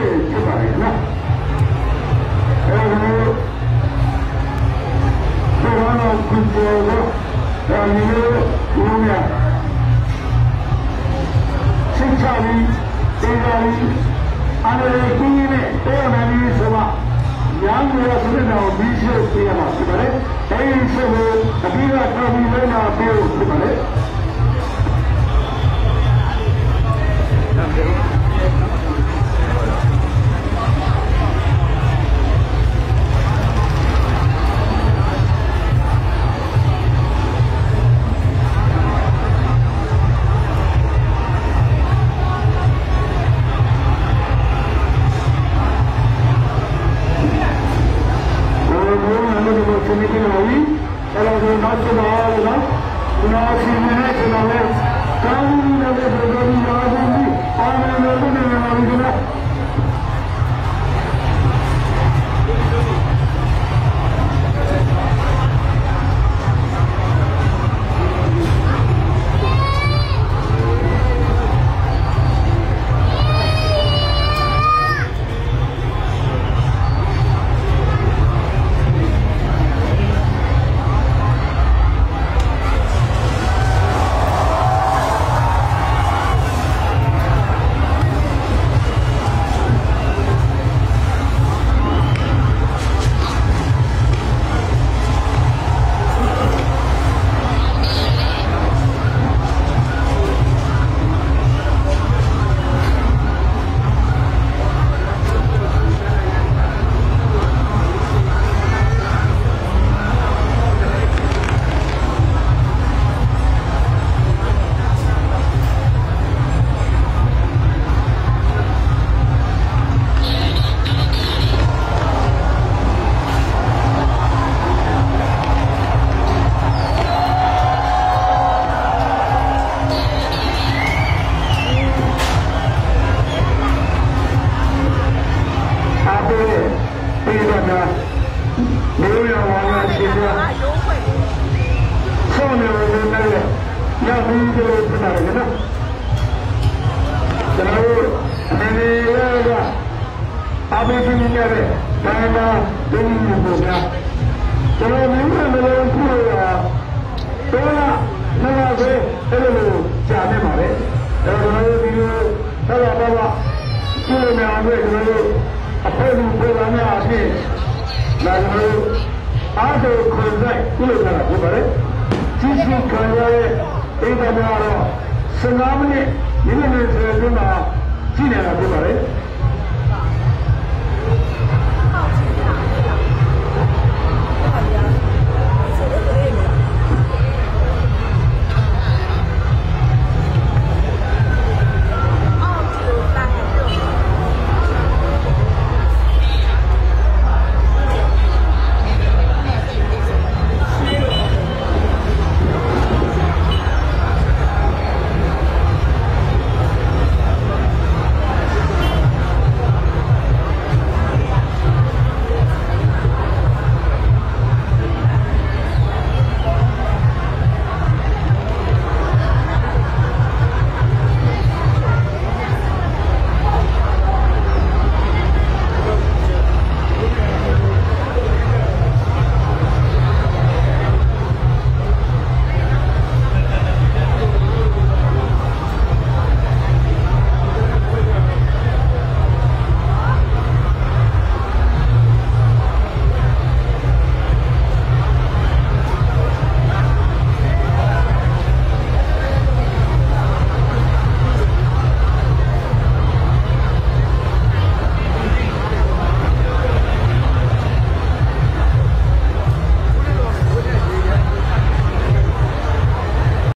တယ်ဖြစ်ပါလေနော်အဲဒီဆောင်းတော့ကုသိုလ်တော့ဒါမျိုးကိုမြတ်စိတ်ချပြီးတေသာပြီးအန္တရာယ်ကြီးနေတဲ့တောနာကြီးဆိုမှညံရဆိုတဲ့တော့ပြီးရှိပြရမှာဖြစ်ပါလေအဲဒီဆိုအပြီးတော့ပြီးလဲမှာပြောဖြစ်ပါလေ समिति लगाई और अगर ना चुनाव आएगा चुनाव सीने चुनाव कानून में सरकारी राजनीति ပြီးကြိုးဖြစ်တာလေနော်ကျွန်တော်တို့အနေနဲ့ကအဘိဓိမြတ်ရဲ့ဒါနာဒိဋ္ဌိကိုဗျာကျွန်တော်မြင်တဲ့လူတွေကတော့တော့ငါပဲအဲ့လိုကြာနေပါလေအဲ့တော့ကျွန်တော်တို့ဒီလိုဆက်လာတော့ကျိုးနေအောင်လို့ကျွန်တော်တို့အဖွဲ့လူပုံစံများအဖြစ်လာကျွန်တော်တို့အားထုတ်ခွင့်ဆိုင်ကျိုးနေတာဖြစ်ပါတယ်ကြီးကြီးခံရတဲ့ ဒေသများတော့15မိနစ်မိနစ်လေးဆိုရင်ဒီမှာရှိနေတာဖြစ်ပါတယ်